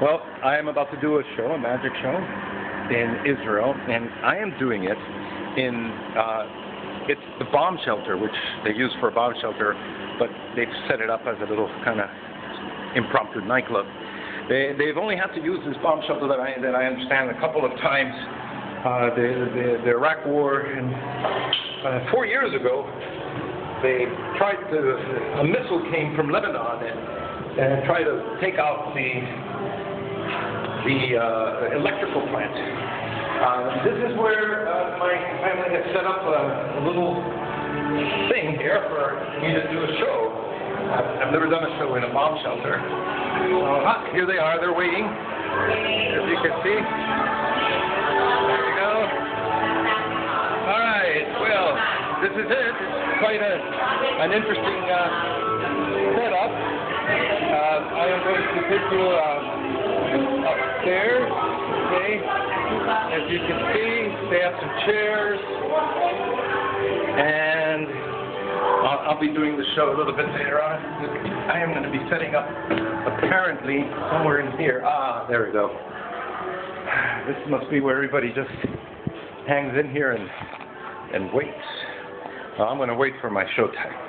Well, I am about to do a show, a magic show, in Israel, and I am doing it in, uh, it's the bomb shelter, which they use for a bomb shelter, but they've set it up as a little kind of impromptu nightclub. They, they've only had to use this bomb shelter that I, that I understand a couple of times. Uh, the, the, the Iraq War, and uh, four years ago, they tried to, a missile came from Lebanon and, and tried to take out the, the uh, electrical plant. Uh, this is where uh, my family has set up a, a little thing here for me to do a show. I've, I've never done a show in a bomb shelter. So, ah, here they are, they're waiting, as you can see. There we go. All right, well, this is it. It's quite a, an interesting uh, setup. Uh, I am going to take you upstairs, okay? As you can see, they have some chairs, and I'll, I'll be doing the show a little bit later on. I am going to be setting up, apparently, somewhere in here. Ah, there we go. This must be where everybody just hangs in here and, and waits. Well, I'm going to wait for my showtime.